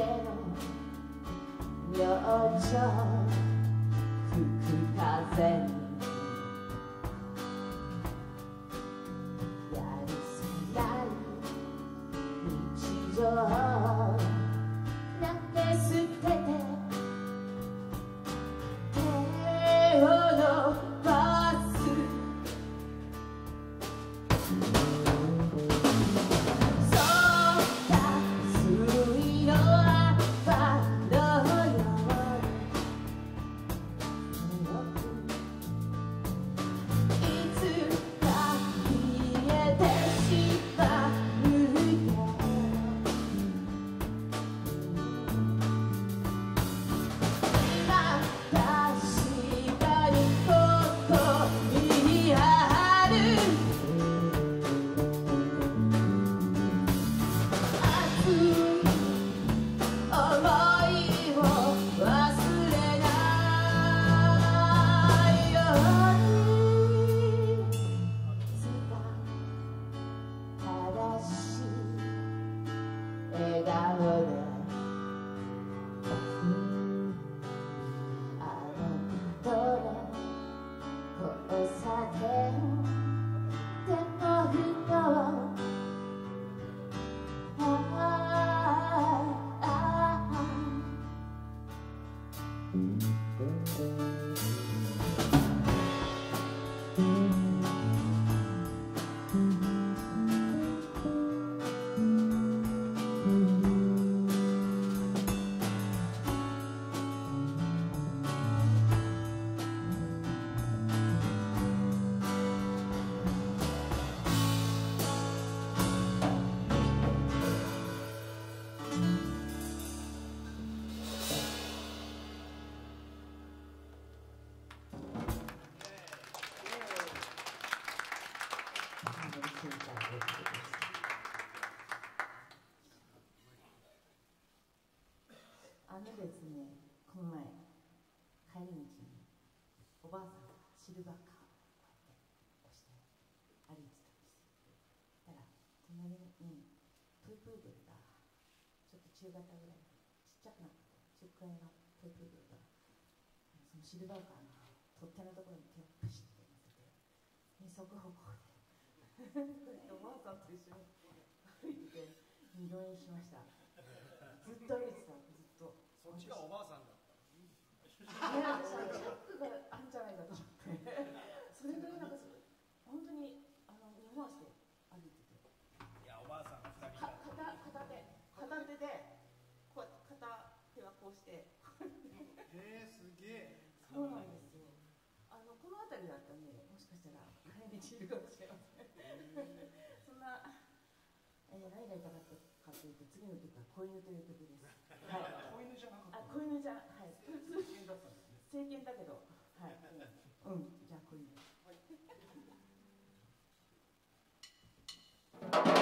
明けのですねこの前帰り道におばあさんがシルバーカーをこうやって押して歩いてたんですよ。だから隣にトイプードルがちょっと中型ぐらいちっちゃくなって中くらいのトイプードルがそのシルバーカーの取っ手のところに手をプシッて乗せて二足歩行でおばあさんと一緒に歩いて二度にしましたずっと歩いてたずっとそっちがおばあさんだったいや私はチャックがあるんじゃないかと思ってそれぐらいなんか本当にあの二回して歩いてていやおばあさんが二人かた片片手片手でこう片手はこうしてえー、すげえそうなんですよあのこの辺りだったんでもしかしたら帰り道いるかもしれませんそんな、えー、何が言いかったかというと次の曲は「子犬」という曲ですはい子犬じゃはい。政権だけどはい。うん。じゃあ子犬「と2曲お付き合い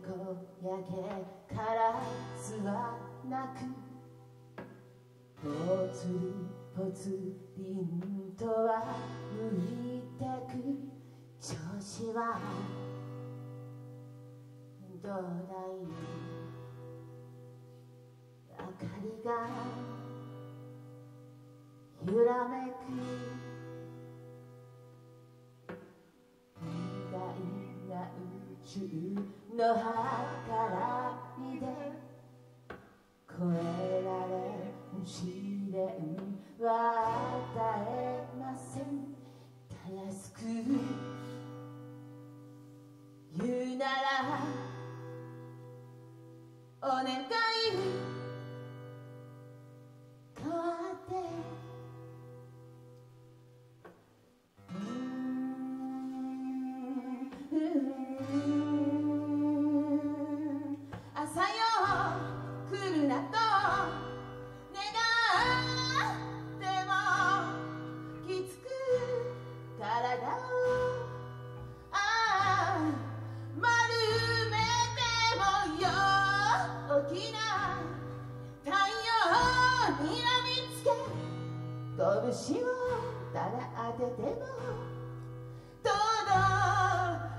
こやけからすはなくぽつりぽつりんとは向いてく。調子はどうだい？明かりが揺らめく。のの計らいで越えられ試練は与えませんたやすく言うならお願い変わってにらみつけ。拳をただ当てても。届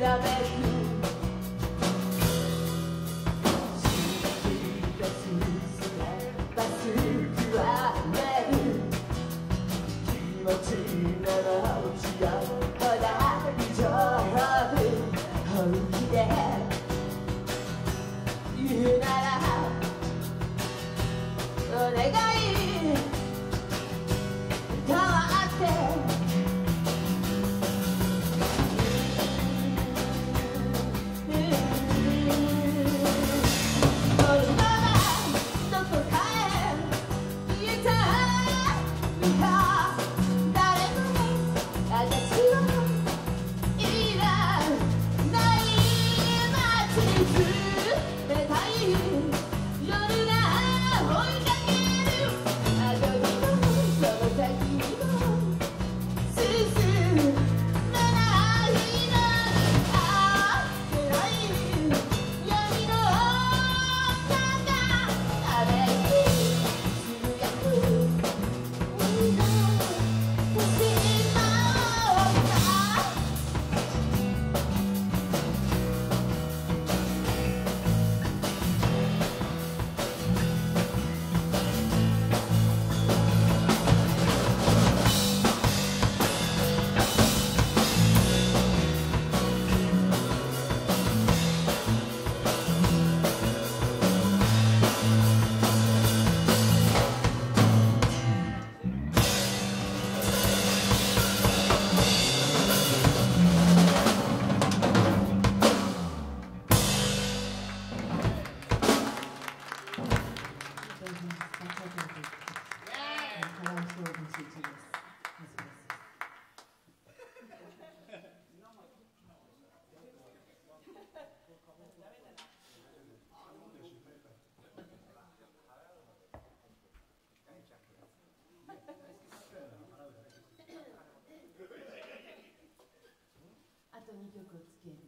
la vez くだ